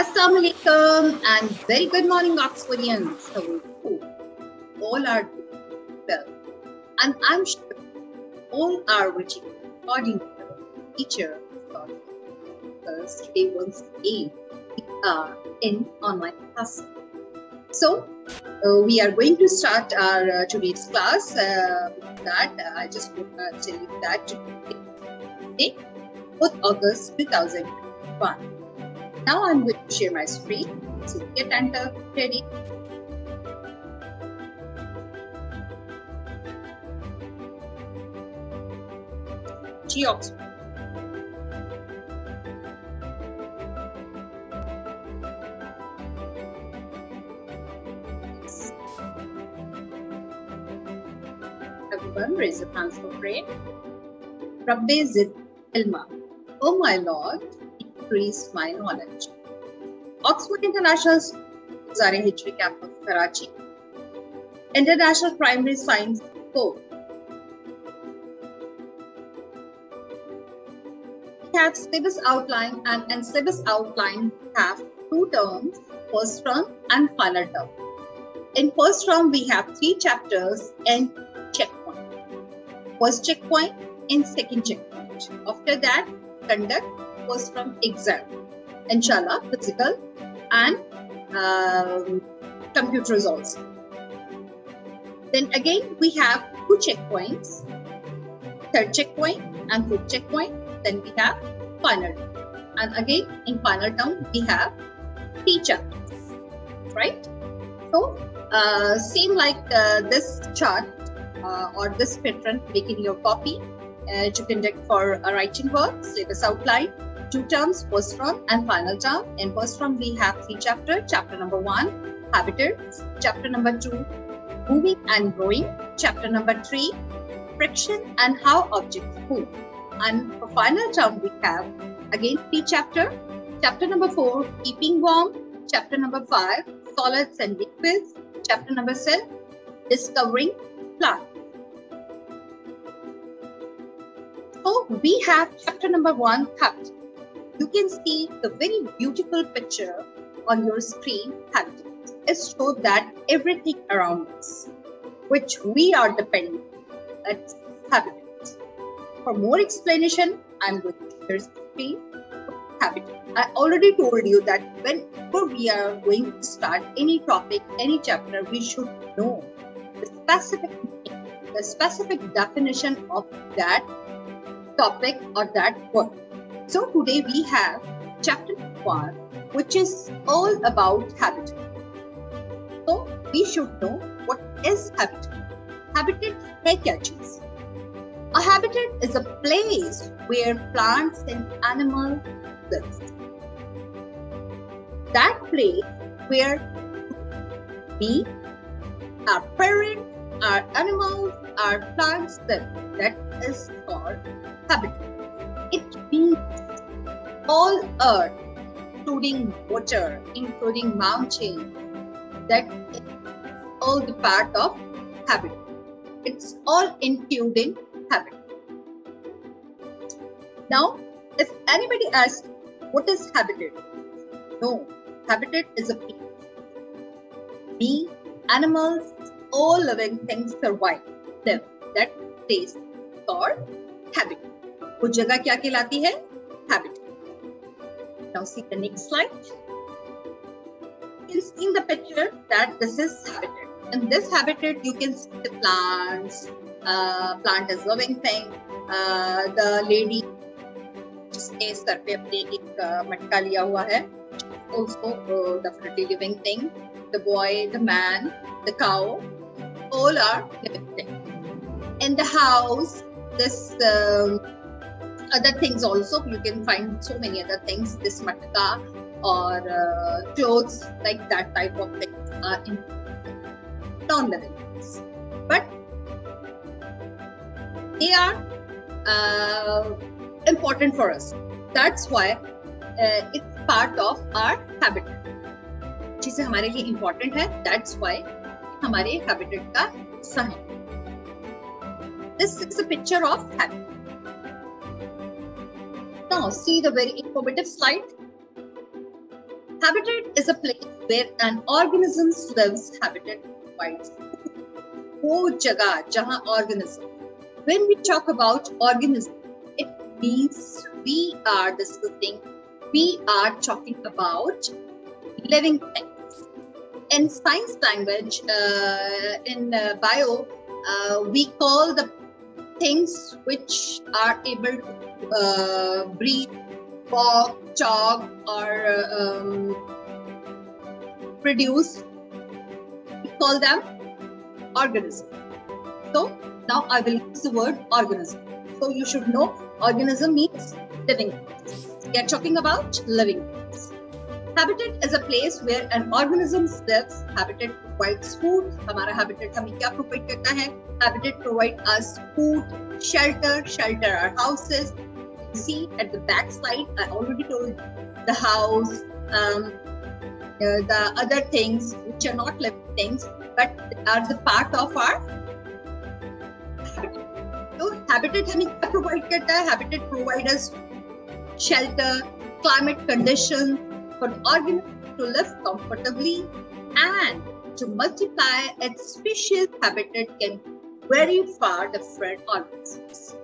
Assalamu alaikum and very good morning, Oxfordians. All are doing well. And I'm sure all are reaching according to teacher because today once again we are in online class. So uh, we are going to start our uh, today's class. Uh, that uh, I just want to tell you that today, 4th August 2001. Now I'm going to share my screen. So get enter ready. Geox. Everyone raise your hands for prayer. Rabbi Zidni Ilma. Oh my Lord, increase my knowledge. Oxford International Zare History Campus, Karachi. International Primary Science Code. We have syllabus outline and, and syllabus outline have two terms, first term and final term. In first term, we have three chapters and checkpoint. First checkpoint and second checkpoint. After that, conduct was from exam. Inshallah, physical and um, computers also. Then again, we have two checkpoints, third checkpoint and fourth checkpoint. Then we have final. And again, in final term, we have teacher, right? So, uh, same like uh, this chart uh, or this pattern, make in your copy uh, to conduct for writing work, syllabus outline, two terms, first term and final term. In first term, we have three chapters. Chapter number one, habitats. Chapter number two, moving and growing. Chapter number three, friction and how objects move. And for final term, we have again three chapter. Chapter number four, keeping warm. Chapter number five, solids and liquids. Chapter number six, discovering plants. So we have chapter number one, habitat you can see the very beautiful picture on your screen habitat. It shows that everything around us, which we are dependent on, habitat. For more explanation, I'm going to share screen habitat. I already told you that whenever we are going to start any topic, any chapter, we should know the specific the specific definition of that topic or that word. So today we have chapter 1 which is all about habitat. So we should know what is habitat. Habitat hai? A habitat is a place where plants and animals live. That place where we, our parents, our animals, our plants live. That is called habitat. It means all earth, including water, including mountain, that is all the part of habitat. It's all including habitat. Now, if anybody asks, what is habitat? No, habitat is a place. We, animals, all living things survive, live. That place called habitat. वो जगह क्या कहलाती है habitat. Now see the next slide. You can see in the picture that this is habitat. In this habitat, you can see the plants. Uh, plant is living thing. Uh, the lady जिसने सर पे अपने एक मटका लिया हुआ है also uh, definitely living thing the boy the man the cow all are living thing in the house this um, other things also you can find so many other things this matka or uh, clothes like that type of things are in non-living things but they are uh, important for us that's why uh, it's part of our habitat चीजें हमारे लिए important है that's why हमारे habitat का हिस्सा है this is a picture of habitat Now see the very informative slide. Habitat is a place where an organism lives. Habitat provides वो जगह जहाँ organism. When we talk about organism, it means we are discussing, we are talking about living things. In science language, uh, in uh, bio, uh, we call the things which are able to uh, breathe, walk, talk, or um, produce. We call them organism. So now I will use the word organism. So you should know organism means living things. We are talking about living things. Habitat is a place where an organism lives. Habitat provides food. हमारा habitat हमें क्या provide करता है? Habitat provide us food, shelter, shelter our houses. You see at the back side, I already told the house, um, uh, the other things which are not living things but are the part of our habitat. So habitat हमें क्या provide करता है? Habitat provide us shelter, climate conditions for organisms to live comfortably and to multiply its species habitat can very far different organisms.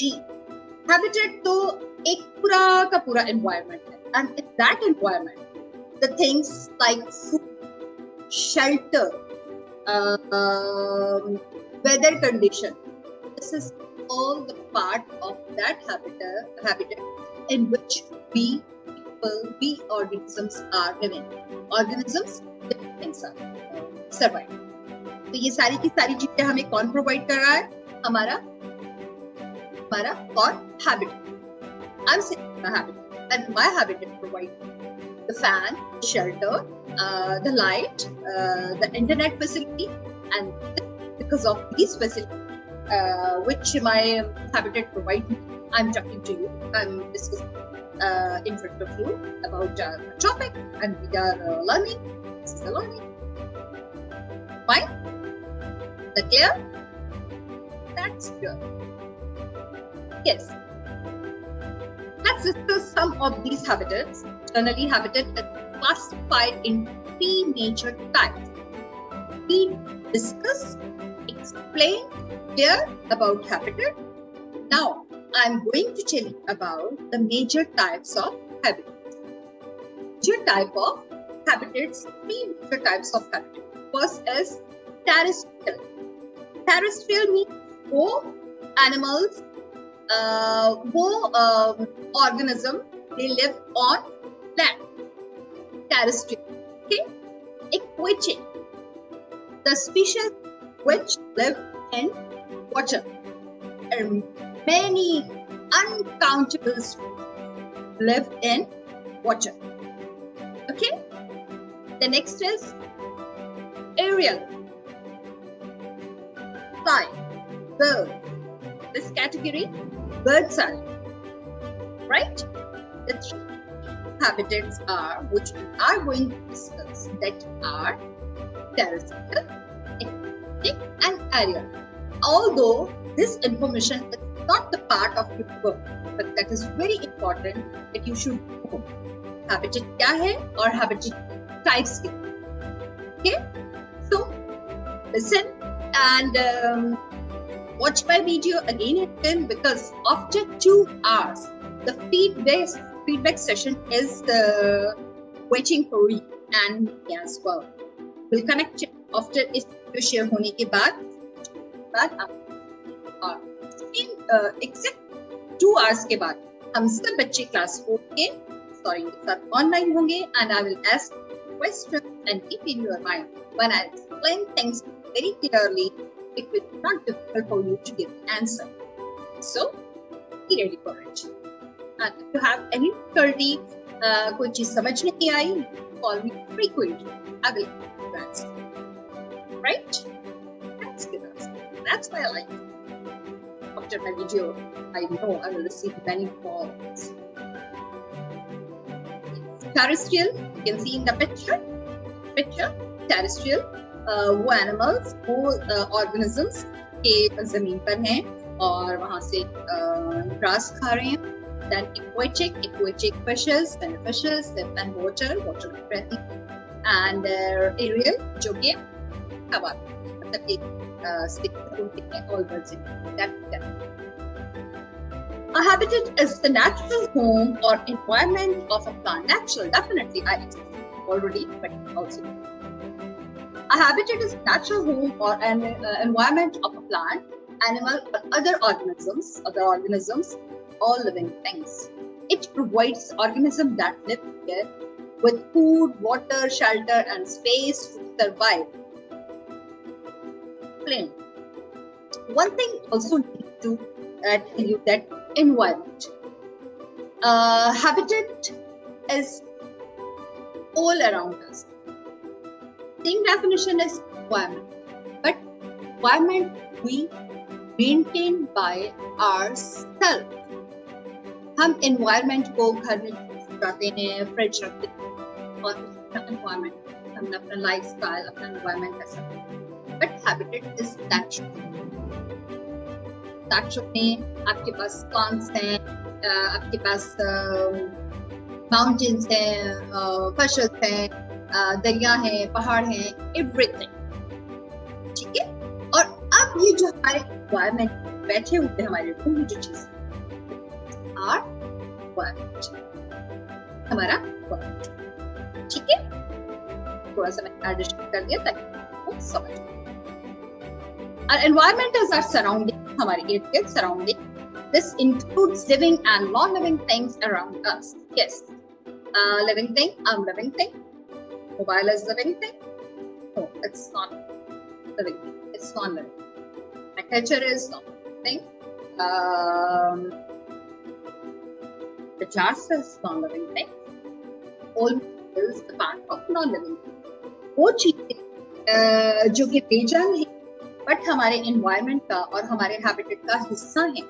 Ji habitat तो एक पूरा का पूरा environment है and in that environment the things like food, shelter, uh, um, weather condition. This is all the part of that habitat, habitat in which we people, we organisms are living. Organisms living things are survive. तो ये सारी की सारी चीजें हमें कौन provide कर रहा है हमारा हमारा कौन habit I am saying habit and my habit provide the fan, shelter, uh, the light, uh, the internet facility, and because of these facilities, uh, which my habitat provides me, I'm talking to you. I'm discussing uh, in front of you about our topic, and we are uh, learning. This is the learning. Fine? The clear? That's good. Yes. Let's discuss some of these habitats generally habitat is classified in three major types. We discuss, explain here about habitat. Now, I'm going to tell you about the major types of habitats. Major type of habitats, three major types of habitat. First is terrestrial. Terrestrial means wo animals, uh, wo um, organism, they live on land, terrestrial. Okay, aquatic, the species which live in water. And many uncountable species live in water. Okay, the next is aerial, fly, bird. This category, birds are right. The three habitats are, which we are going to discuss, that are terrestrial, aquatic, and aerial. Although this information is not the part of your book, but that is very important that you should know habitat क्या है और habitat types के okay so listen and um, watch my video again and again because after two hours the feedback feedback session is the waiting for you and me as well. We'll connect after इस video share होने के बाद बाद in exact two hours के बाद हम सब बच्चे क्लास फोर के सॉरी के साथ ऑनलाइन होंगे and I will ask questions and keep in your mind when I explain things very clearly, it will be not difficult for you to give answer. So, be ready for it. And if you have any difficulty, uh, कोई चीज समझ नहीं आई, call me frequently. I will give answer. Right? That's good answer. That's why I like it. After my video, I know I will receive many calls. Terrestrial, you can see in the picture. Picture, terrestrial, uh, वो animals, वो uh, organisms के ज़मीन पर हैं और वहाँ से grass खा रहे हैं then aquatic, aquatic fishes, beneficials, in water, water में and uh, aerial जो कि हवा मतलब कि uh, stick होती है, all birds in that, that. A habitat is the natural home or environment of a plant. Natural, definitely, I explained already, but also. A habitat is natural home or an uh, environment of a plant, animal, or other organisms, other organisms, all living things. It provides organisms that live here with food, water, shelter, and space to survive. Plain. One thing also need to uh, tell you that environment. Uh, habitat is all around us. Same definition as environment, but environment we maintain by ourselves. हम environment को घर में जाते हैं fridge रखते हैं और environment हमने अपना लाइफ स्टाइल अपना environment ऐसा but habitat is natural natural में आपके पास प्लांट्स हैं आपके पास माउंटेन्स हैं फसल्स हैं दरिया हैं पहाड़ हैं एवरीथिंग ठीक है? और अब ये जो हमारे एनवायरमेंट बैठे हुए हमारे रूम जो चीज़ आर हमारा ठीक है? थोड़ा सा मैंने एडिशन कर दिया ताकि समझ environment is our surrounding, हमारे इर्द गिर्द surrounding. This includes living and non-living things around us. Yes, uh, living thing, I'm living thing. Mobile is living thing. No, it's not living thing. It's non-living. My culture is non-living thing. Um, the glass is non-living thing. All is the part of non-living thing. वो चीजें जो कि बेजान है but हमारे environment का और हमारे हैबिटेट का हिस्सा है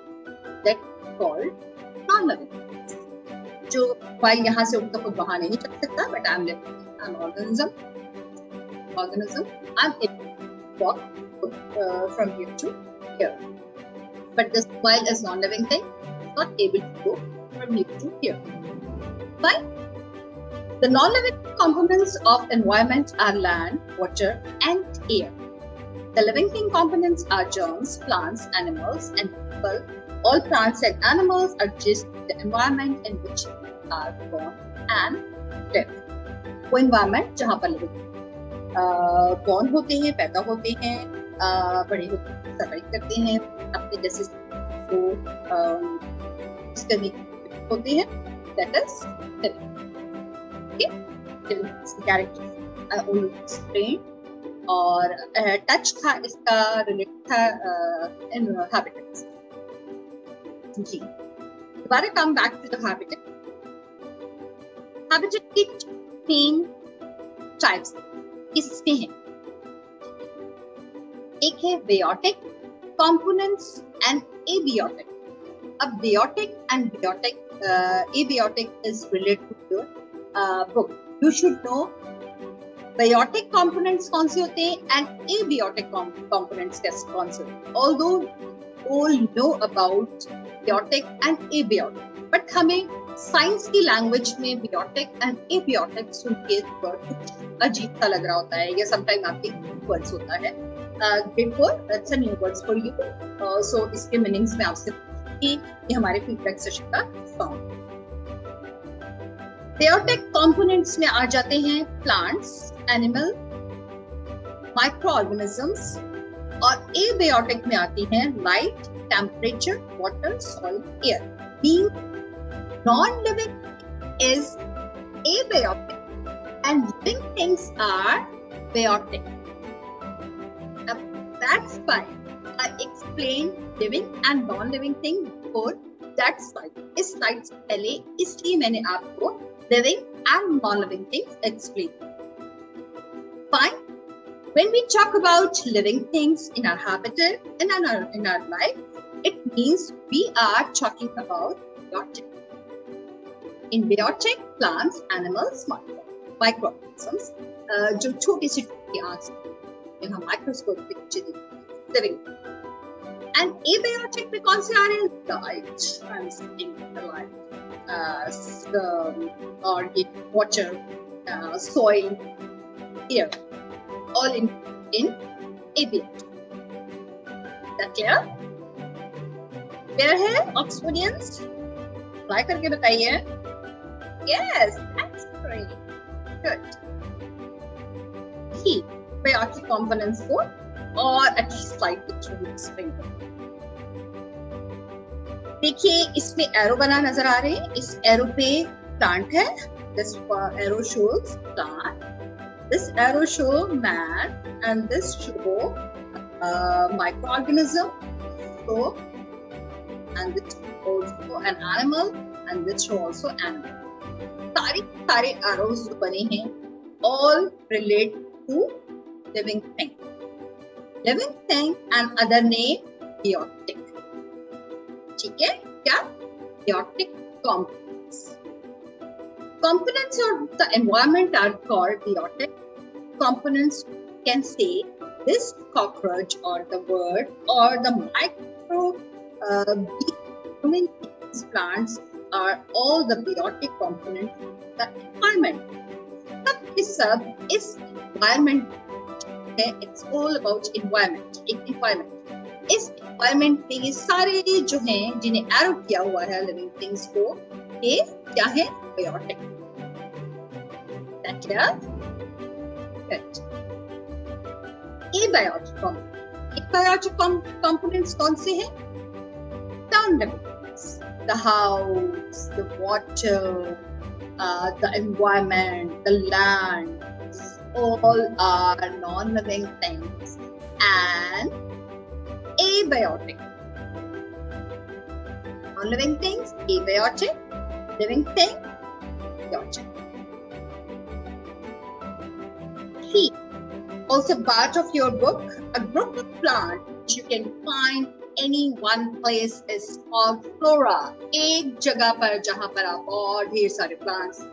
दैट कॉल्ड नॉन लिविंग जो भाई यहाँ से उठकर खुद वहाँ नहीं चल सकता but I am living I am organism organism I am walk from here to here but this while is non-living thing not able to go from here to here fine the non-living components of environment are land water and air The living thing components are germs, plants, animals, and people. All plants and animals are just the environment in which they are born and live. वो environment जहाँ पर living born होते हैं पैदा होते हैं बड़े होते हैं सर्वाइव करते हैं अपने जैसे को करने होते हैं are all explained और टच था इसका रिलेट था इन हैबिटेट्स जी दोबारा come back to the habitat habitat की तीन टाइप्स इसमें हैं एक है बेयोटिक कंपोनेंट्स एंड एबियोटिक अब बेयोटिक and बियोटिक abiotic is related to your book you should know biotic components कौन से होते हैं एंड एबियोटिक कंपोनेंट्स कैसे कौन से होते हैं although all know about biotic and abiotic but हमें साइंस की लैंग्वेज में बियोटिक एंड एबियोटिक सुन के कुछ अजीब सा लग रहा होता है या समटाइम आपके वर्ड्स होता है। New words for you so इसके मीनिंग्स में आपसे कि ये हमारे फीडबैक सेशन का Biotic components में आ जाते हैं plants, animal, microorganisms और abiotic में आती हैं light, temperature, water, soil, air. Being non-living is abiotic and living things are biotic. Now, that's why I explained living and non-living thing before that slide. इस slide से पहले इसलिए मैंने आपको living and non-living things explain. Fine. When we talk about living things in our habitat and in our, in our life, it means we are talking about biotic. In biotic, plants, animals, microorganisms, जो छोटी सी टूटी आंख हम microscope के नीचे देखते हैं living And abiotic में कौन से आ रहे हैं? Light. I'm saying the light. Uh, the, or water, uh, soil, air, All in in abiotic. That clear? Clear है Oxfordians? Try करके बताइए. Yes, that's great. Good. He biotic components को और at least slightly through explain देखिए इसमें arrow बना नज़र आ रहे हैं इस एरो पे प्लांट है this arrow shows plant this arrow show man and this show microorganism so and this also an animal and this show also animal सारे सारे arrows जो बने हैं all relate to living thing living thing and other name biotic ठीक है क्या biotic components Components or the environment are called biotic. Components can say this cockroach or the bird or the micro uh, human plants are all the biotic components of the environment. Sub sub is environment. Okay, it's all about environment. Environment. इस environment में ये सारे जो हैं, जिन्हें arrow किया हुआ है लिविंग थिंग्स को, ये क्या है? बायोटिक कंपोनेंट्स कौन से हैं? Sound the house the water the environment the land all are non living things and abiotic. Non-living things, abiotic. Living thing, biotic. C. Also part of your book, a group of plants you can find any one place is called flora. एक जगह पर जहां पर आप और ढेर सारे plants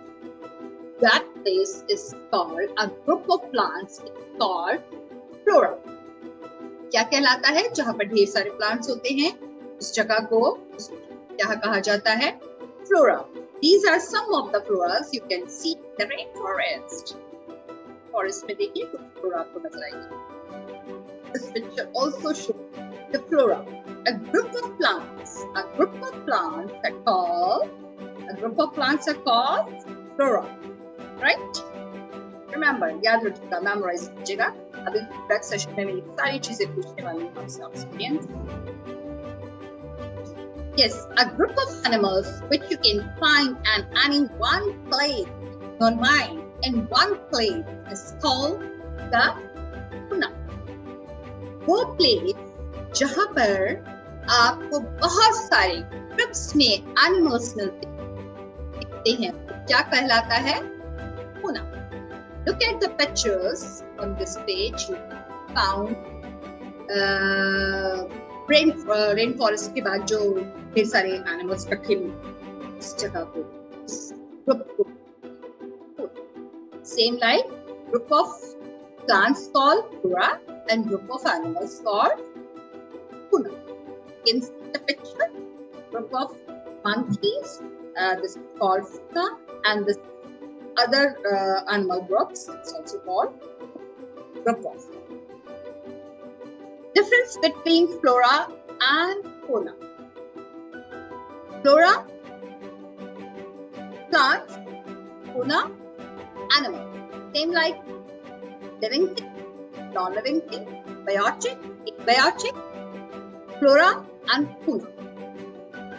that place is called a group of plants is called flora. क्या कहलाता है? जहाँ पर ढेर सारे प्लांट्स होते हैं इस जगह को क्या कहा जाता है flora these are some of the floras you can see the rain forest forest में देखिए, कुछ फ्लोरा आपको नज़र आएगी। This picture also show the flora a group of plants a group of plants are called a group of plants are called flora right remember याद रखिएगा memorise कीजिएगा। अभी बैक सेशन में मेरी सारी चीज़ें पूछने वाली हूँ आपसे experience Yes, a group of animals which you can find in one place, your mind, in one place is called the puna. वो प्लेस जहाँ पर आपको बहुत सारे ग्रुप्स में एनिमल्स मिलते हैं क्या कहलाता है fauna Look at the pictures on this page, you found uh, rain rain forest के बाद जो ढेर सारे animals रखे हुए इस जगह को same like group of plants called pura and group of animals called fauna. In the picture, group of monkeys, uh, this is called futa, and this other uh, animal groups, it's also called group of. Difference between flora and fauna. Flora, plants, fauna, animal. Same like living thing, non-living thing, biotic, abiotic, flora and fauna.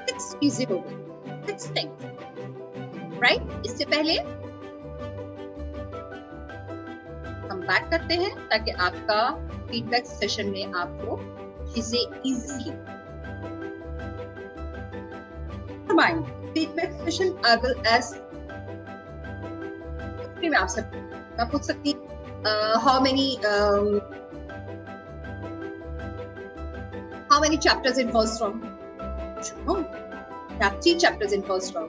Six easy हो गए. Six things. Right? इससे पहले Pack करते हैं ताकि आपका feedback session में आपको इसे इजीली फीडबैक सेशन अगल एस में आप सब मैं पूछ सकती how many how many chapters in first from three chapters in first from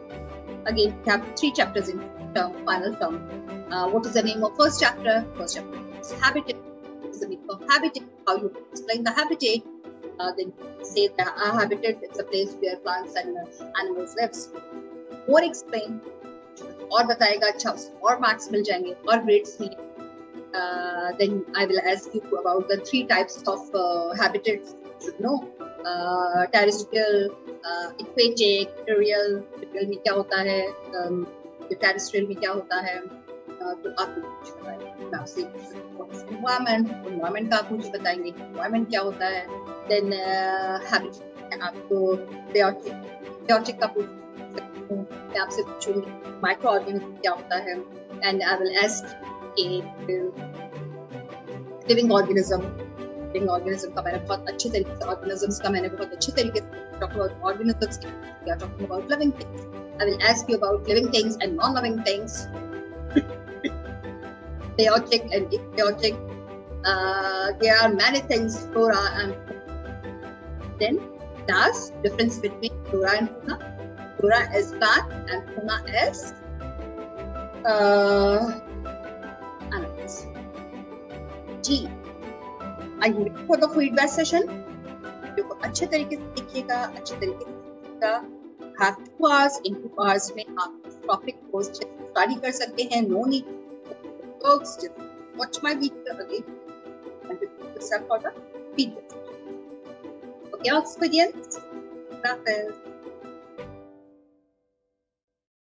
again three chapters in term final term uh, what is the name of first chapter first chapter is habitat what is the meaning of habitat how you explain the habitat uh, then say that a habitat it's a place where plants and uh, animals lives. More explain और बताएगा अच्छा और marks मिल जाएंगे और grades मिलेंगे uh, then I will ask you about the three types of uh, habitats you should know uh, terrestrial, uh, aquatic, aerial, aerial में क्या होता है um, terrestrial में क्या होता है uh, तो आप कुछ बताएँगे आपसे environment environment का आप मुझे बताएँगे environment क्या होता है uh, habitat आपको biotic का पूछ मैं आपसे पूछूँगी माइक्रो ऑर्गेनिज्म क्या होता है and I will ask living organism living organism का मैंने बहुत अच्छे तरीके से ऑर्गेनिजम्स का मैंने बहुत अच्छे तरीके से talk about organisms are talking about living things I will ask you about living things and non living things chaotic and chaotic uh, there are many things flora and then last difference between flora and fauna flora is plant and fauna is uh, animals ji I you for the feedback session video को अच्छे तरीके से देखिएगा अच्छे तरीके से have two hours in two hours में आप टॉपिक को स्टडी कर सकते हैं no need watch my video again and prepare yourself for the feedback okay experience Gracias.